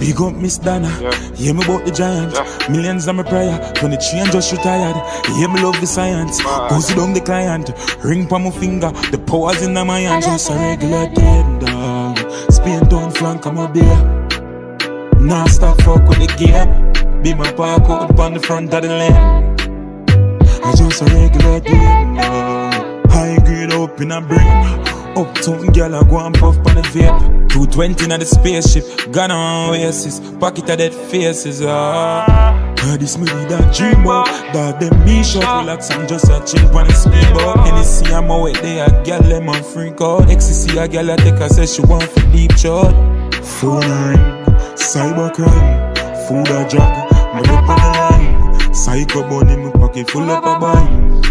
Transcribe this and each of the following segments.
Big up Miss Donna, Yeah. hear me about the giant. Yeah. Millions of my prayer, 23 and just retired. Hear me love the science, Wow. pussy down the client. Ring pa my finger, the powers in my hand. Just a regular day, dog. Spain down flank, I'm a beer. Nah, stop fuck with the game. Be my park out on the front of the lane. I just a regular day, dog. High grade up in a brain. Uptown girl, I go and puff on the vape. 220 in the spaceship, gun on oasis, pocket of dead faces. Ah, this me that dream. That them me shot relax and just a chill on the speedboat. Hennessy, I'm out there, a girl them on freak out. Ecstasy, a girl I take her say she want for deep shot. Phone a ring, cybercrime, food a drug, my lip on the line. Psycho bunny, my pocket full of a bind.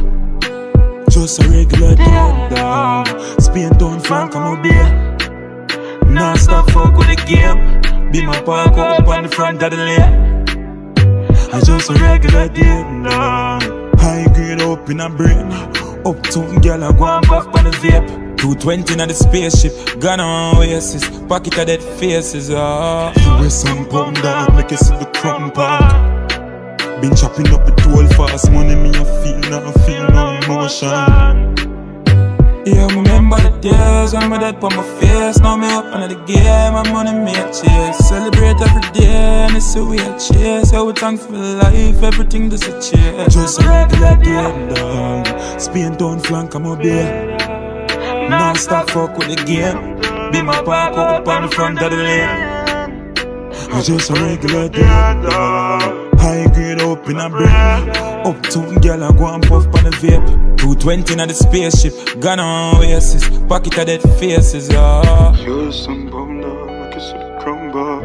Just a regular dog, dog. Spain town flank, I'm beer. Nah, stop fuck with the game. Be my park up on the front of the lane. I just a regular day, dog. High grade up in a brain. Uptown girl, I go and puff on the vape. 220 in the spaceship, gun on oasis, pocket of dead faces, ah. US and pound dog, make you see the crumb park. Been chopping up the toll fast, money me I feel, now feel no emotion. Yeah, I remember the days when my dad put my face. Now me up under the game, my money me a chase. Celebrate every day, and it's a way I chase. I would thank for life, everything just a chase. Just a regular day, dog. Spain down flank, I'm a beer. Non stop fuck with the game. Be my park up on the front of the lane. Just a regular day, dog. High grade up in a brain. Uptown girl, I go and puff on the vape. 220 in the spaceship, gun on oasis, pocket of dead faces, ah. You're some bum dog, make you see the crumble.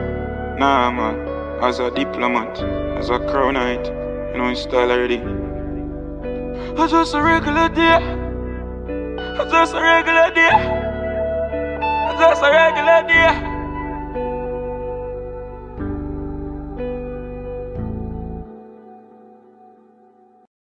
Nah, man. As a diplomat, as a crown knight, you know in style already. I just a regular day. I just a regular day. I just a regular